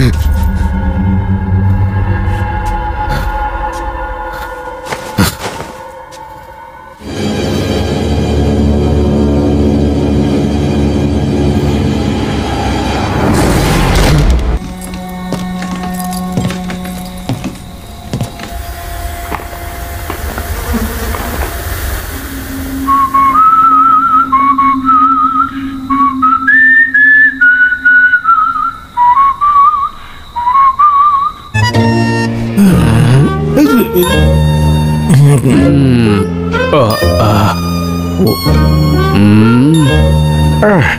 Evet. 嗯。二。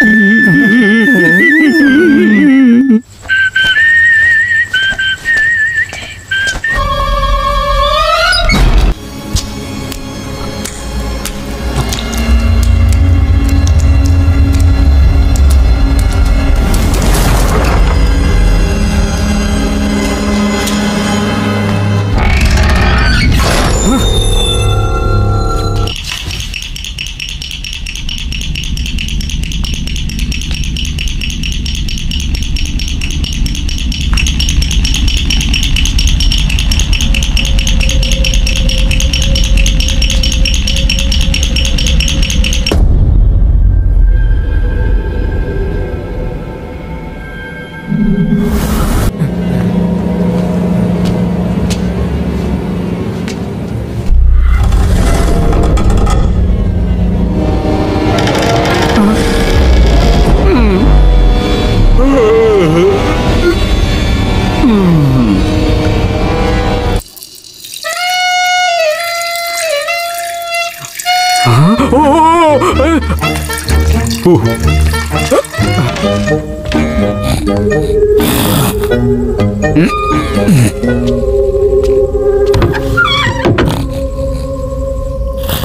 Mm-hmm.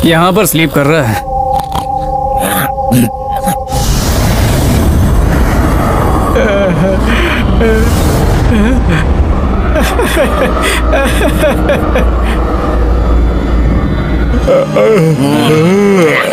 यहाँ पर sleep कर रहा है। Uh, uh, uh.